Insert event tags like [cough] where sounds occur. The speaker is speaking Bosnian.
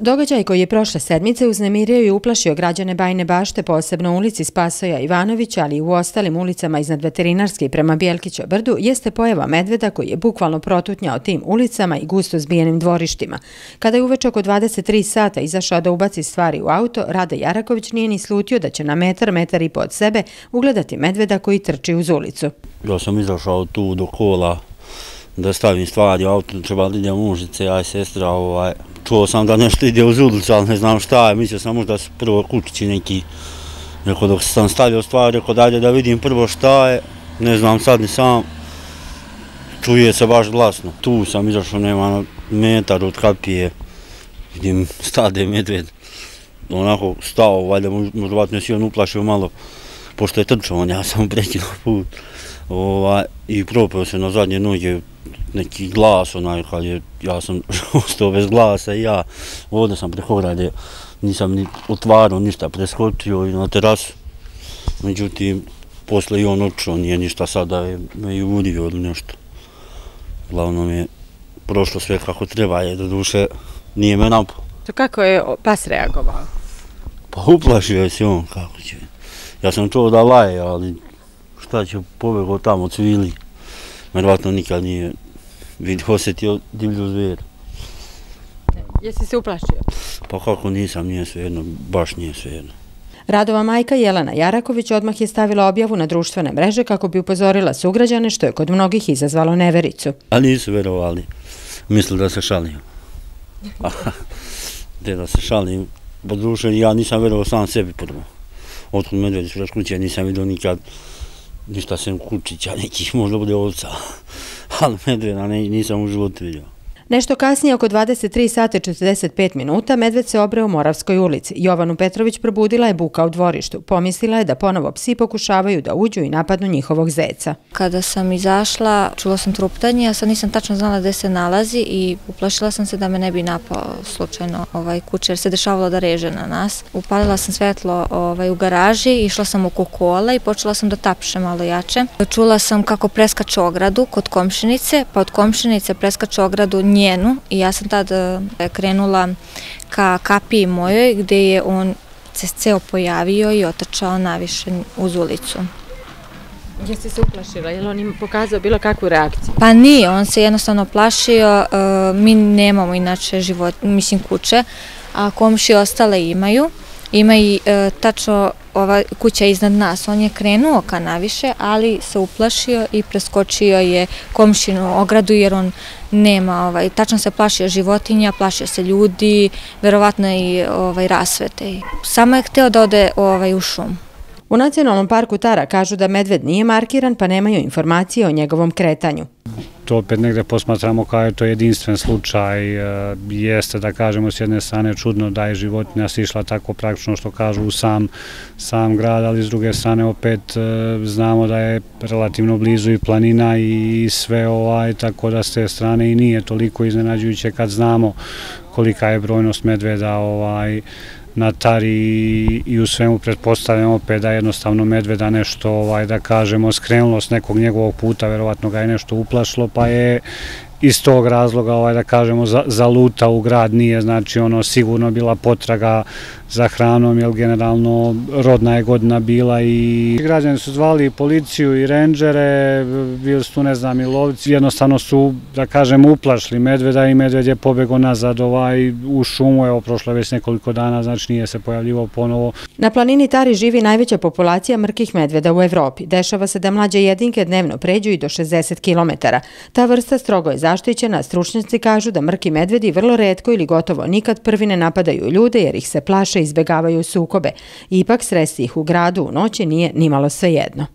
Događaj koji je prošle sedmice uznemirio i uplašio građane Bajne bašte, posebno u ulici Spasoja Ivanovića, ali i u ostalim ulicama iznad veterinarske i prema Bjelkića brdu, jeste pojava medveda koji je bukvalno protutnjao tim ulicama i gusto zbijenim dvorištima. Kada je uveč oko 23 sata izašao da ubaci stvari u auto, Rade Jaraković nije ni slutio da će na metar, metar i pod sebe ugledati medveda koji trči uz ulicu. Ja sam izašao tu do kola da stavim stvari u auto, treba da idem mužice, aj sestra, ovaj, čuo sam da nešto ide uz ulicu, ali ne znam šta. Je, mislio sam možda su prvo kućići neki, rekao dok sam stavio stvari, rekao dalje da vidim prvo šta je, ne znam sad ni sam, čuje se baš glasno. Tu sam izašao, nema metar od kapije, vidim stade medved, onako stao, valjda možda vatno si on uplašio malo, pošto je trčao, on ja sam prekinuo [laughs] put, ovaj, i propio se na zadnje noge, neki glas, onaj, kad je, ja sam [laughs] ostao bez glasa i ja ovdje sam preko grade, nisam ni otvarao ništa, preskočio i na terasu. Međutim, posle i on očeo, nije ništa sada je me i udio ili nešto. Glavno mi je prošlo sve kako treba, je do duše nije me napao. To kako je pas reagovao? Pa uplašio se on, kako će. Ja sam čuo da laje, ali šta će pobegao tamo cvili. Vjerovatno nikad nije vidio, osjetio divlju zvijeru. Jesi se uplašio? Pa kako nisam, nije sve jedno, baš nije sve jedno. Radova majka Jelena Jaraković odmah je stavila objavu na društvene mreže kako bi upozorila sugrađane što je kod mnogih izazvalo nevericu. A nisu verovali, mislili da se šalim. [laughs] Gde da se šalim, po društvu ja nisam verovao sam sebi prvo. Otkud medvedi su kuće, nisam vidio nikad ništa sem kučića, nekih možda bude ovca. [laughs] ali medveda nisam u životu vidio. Nešto kasnije, oko 23 sate 45 minuta, medved se obreo u Moravskoj ulici. Jovanu Petrović probudila je buka u dvorištu. Pomislila je da ponovo psi pokušavaju da uđu i napadnu njihovog zeca. Kada sam izašla, čula sam truptanje, a sad nisam tačno znala gde se nalazi i uplašila sam se da me ne bi napao slučajno ovaj kuće, jer se dešavalo da reže na nas. Upalila sam svetlo ovaj, u garaži, išla sam oko kola i počela sam da tapše malo jače. Čula sam kako preskače ogradu kod komšinice, pa od komšinice preskače ogradu njenu i ja sam tada e, krenula ka kapiji mojoj gde je on se ceo pojavio i otačao naviše uz ulicu. Jeste se uplašila? Je li on im pokazao bilo kakvu reakciju? Pa nije, on se jednostavno plašio. E, mi nemamo inače život, mislim kuće, a komši ostale imaju. Ima i e, tačno ova kuća iznad nas. On je krenuo ka naviše, ali se uplašio i preskočio je komšinu ogradu jer on nema, ovaj, tačno se plašio životinja, plašio se ljudi, verovatno i ovaj, rasvete. Samo je hteo da ode ovaj, u šum. U nacionalnom parku Tara kažu da medved nije markiran pa nemaju informacije o njegovom kretanju. To opet negde posmatramo kao je to jedinstven slučaj, e, jeste da kažemo s jedne strane čudno da je životinja sišla tako praktično što kažu u sam, sam grad, ali s druge strane opet e, znamo da je relativno blizu i planina i sve ovaj, tako da s te strane i nije toliko iznenađujuće kad znamo kolika je brojnost medveda ovaj, na tari i u svemu pretpostavljamo opet da jednostavno medveda nešto, ovaj, da kažemo, skrenulo s nekog njegovog puta, verovatno ga je nešto uplašlo, pa je iz tog razloga, ovaj, da kažemo, za za luta u grad nije, znači ono sigurno bila potraga za hranom, jer generalno rodna je godina bila i građani su zvali policiju i renđere, bili su tu, ne znam, i lovci, jednostavno su, da kažem, uplašli medveda i medved je pobego nazad ovaj, u šumu, evo, prošlo već nekoliko dana, znači nije se pojavljivo ponovo. Na planini Tari živi najveća populacija mrkih medveda u Evropi. Dešava se da mlađe jedinke dnevno pređu i do 60 km. Ta vrsta strogo je zaštićena, stručnjaci kažu da mrki medvedi vrlo redko ili gotovo nikad prvi ne napadaju ljude jer ih se plaše i izbegavaju sukobe. Ipak sresti ih u gradu u noći nije nimalo svejedno.